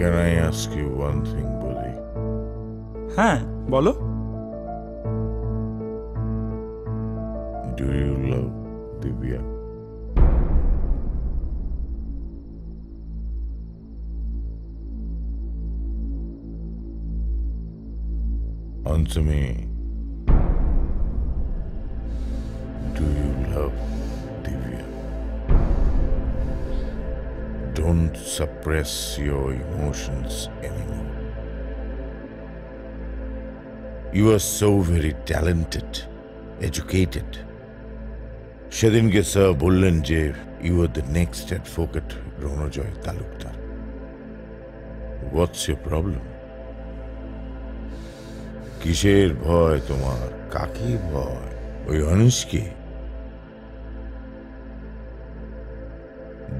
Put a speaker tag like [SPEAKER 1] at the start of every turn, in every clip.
[SPEAKER 1] Can I ask you one thing, Bodhi?
[SPEAKER 2] হ্যাঁ বলো
[SPEAKER 1] Do you love Divya? Answer me. Don't suppress your emotions anymore. You are so very talented, educated. সেদিনকে sir বললেন যে you are the next advocate Ranjoy Talukdar what's your problem কিসের ভয় তোমার কাকে ভয় ওই অনিশকে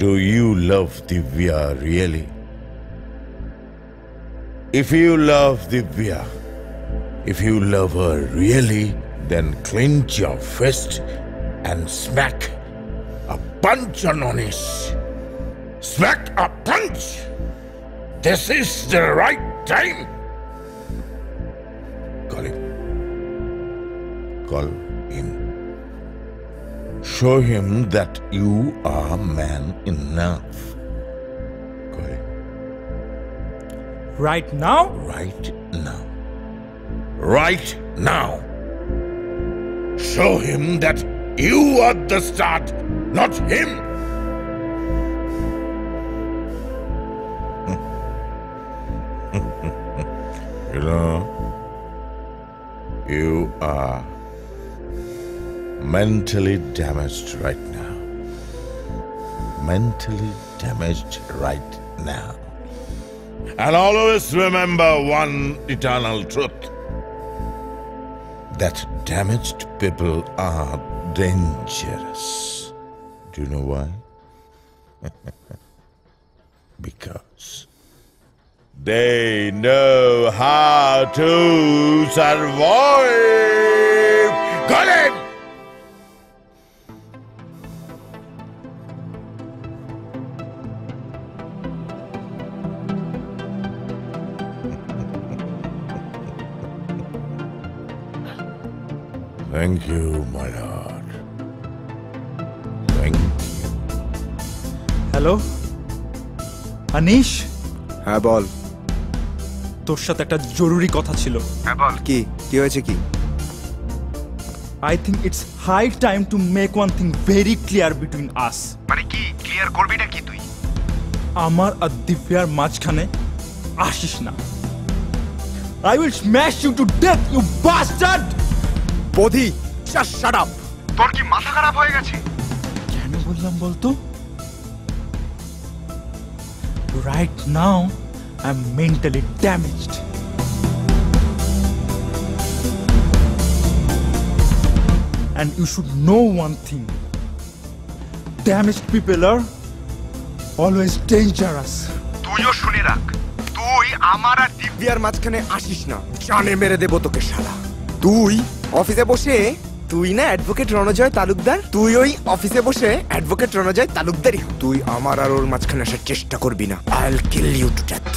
[SPEAKER 1] Do you love Divya really? If you love Divya, if you love her really, then clench your fist and smack a punch on Onis. Smack a punch! This is the right time! Call him. Call him. Show him that you are man enough. Correct.
[SPEAKER 2] Right now?
[SPEAKER 1] Right now. Right now. Show him that you are the start, not him. you know, you are mentally damaged right now. Mentally damaged right now. And always remember one eternal truth that damaged people are dangerous. Do you know why? because they know how to survive. Thank you, my lord. Thank you.
[SPEAKER 2] Hello Anish
[SPEAKER 3] হ্যাঁ বল।
[SPEAKER 2] তোর সাথে একটা জরুরি কথা ছিল।
[SPEAKER 3] হ্যাঁ বল। কি? কি হয়েছে কি?
[SPEAKER 2] I think it's high time to make one thing very clear between us
[SPEAKER 4] মানে কি? ক্লিয়ার করবিটা কি তুই?
[SPEAKER 2] আমার আর দিব্যার মাঝখানে আসিস না। I will smash you to death you bastard
[SPEAKER 3] Bodhi just shut up
[SPEAKER 4] তোর কি মাথা খারাপ হয়ে গেছে?
[SPEAKER 2] কেন বললাম বলতো? Right now I am mentally damaged And you should know one thing damaged people are always dangerous.
[SPEAKER 4] তুইও শুনে রাখ তুই আমার আর দিব্যি
[SPEAKER 3] বিয়ার মাঝখানে আসিস না। জানে মেরে দেবো তোকে শালা। তুই অফিসে বসে, তুই না অ্যাডভোকেট রণজয় তালুকদার? তুই ওই অফিসে বসে অ্যাডভোকেট রণজয় তালুকদারই। তুই আমার আর ওর মাঝখানে আসার চেষ্টা করবি না। I will kill you to death